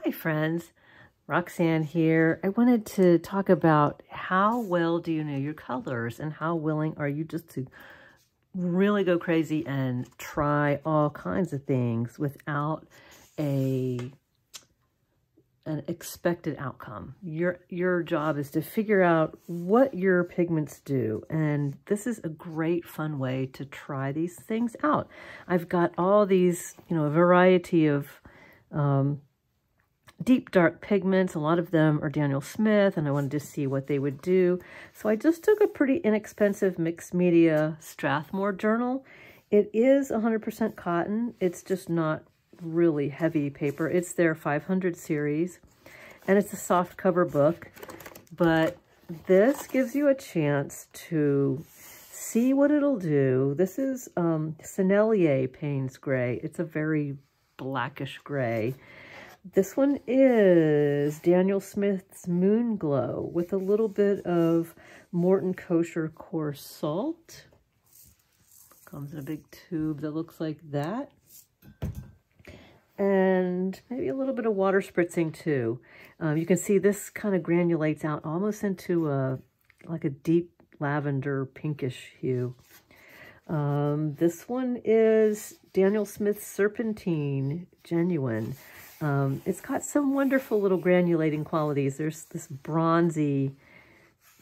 Hi friends, Roxanne here. I wanted to talk about how well do you know your colors and how willing are you just to really go crazy and try all kinds of things without a an expected outcome. Your your job is to figure out what your pigments do and this is a great fun way to try these things out. I've got all these, you know, a variety of um, deep dark pigments. A lot of them are Daniel Smith, and I wanted to see what they would do. So I just took a pretty inexpensive mixed media Strathmore journal. It is 100% cotton. It's just not really heavy paper. It's their 500 series, and it's a soft cover book. But this gives you a chance to see what it'll do. This is um, Sennelier Payne's Gray. It's a very blackish gray. This one is Daniel Smith's Moonglow with a little bit of Morton Kosher coarse salt. Comes in a big tube that looks like that. And maybe a little bit of water spritzing too. Um, you can see this kind of granulates out almost into a like a deep lavender pinkish hue. Um, this one is Daniel Smith's Serpentine Genuine. Um, it's got some wonderful little granulating qualities. There's this bronzy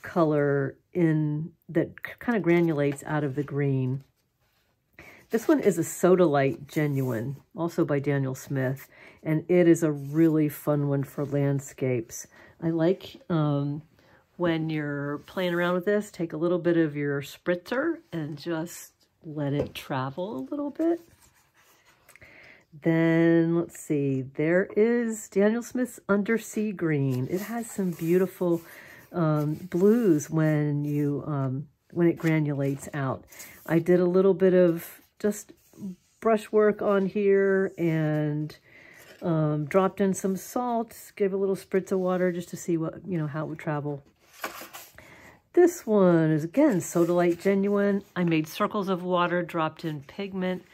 color in that kind of granulates out of the green. This one is a Sodalite Genuine, also by Daniel Smith, and it is a really fun one for landscapes. I like um, when you're playing around with this, take a little bit of your spritzer and just let it travel a little bit. Then let's see, there is Daniel Smith's Undersea Green. It has some beautiful um, blues when you um, when it granulates out. I did a little bit of just brushwork on here and um, dropped in some salt, gave a little spritz of water just to see what, you know, how it would travel. This one is, again, Sodalite Genuine. I made circles of water, dropped in pigment,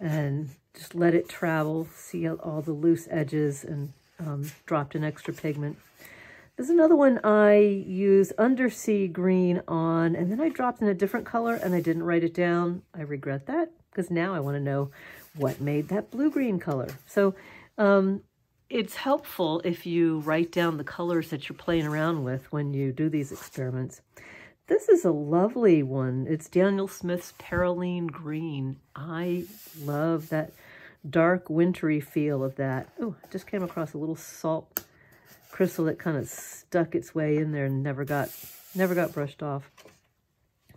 and just let it travel, see all the loose edges and um, dropped an extra pigment. There's another one I use undersea green on, and then I dropped in a different color and I didn't write it down. I regret that because now I want to know what made that blue-green color. So um, it's helpful if you write down the colors that you're playing around with when you do these experiments. This is a lovely one. It's Daniel Smith's Perylene Green. I love that dark wintry feel of that. Oh, just came across a little salt crystal that kind of stuck its way in there and never got never got brushed off.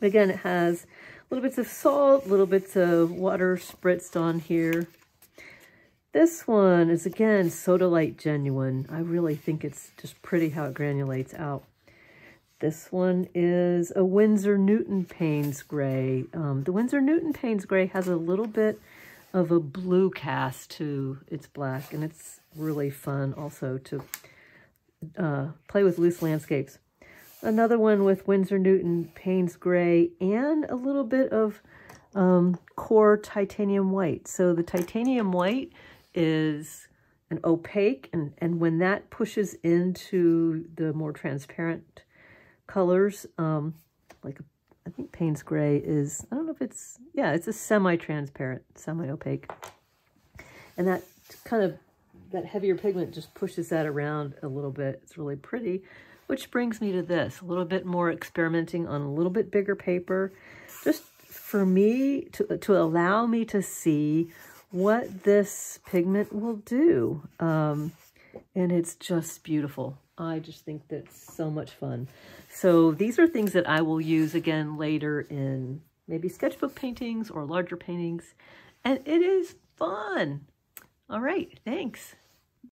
Again, it has little bits of salt, little bits of water spritzed on here. This one is, again, Sodalite Genuine. I really think it's just pretty how it granulates out. This one is a Winsor Newton Payne's Gray. Um, the Winsor Newton Payne's Gray has a little bit of a blue cast to its black, and it's really fun also to uh, play with loose landscapes. Another one with Winsor Newton Payne's Gray and a little bit of um, QoR titanium white. So the titanium white is an opaque, and, and when that pushes into the more transparent colors, um, like a I think Payne's Gray is, I don't know if it's, yeah, it's a semi-transparent, semi-opaque. And that kind of, that heavier pigment just pushes that around a little bit. It's really pretty, which brings me to this, a little bit more experimenting on a little bit bigger paper, just for me, to, to allow me to see what this pigment will do. Um, and it's just beautiful. I just think that's so much fun. So these are things that I will use again later in maybe sketchbook paintings or larger paintings. And it is fun. All right, thanks.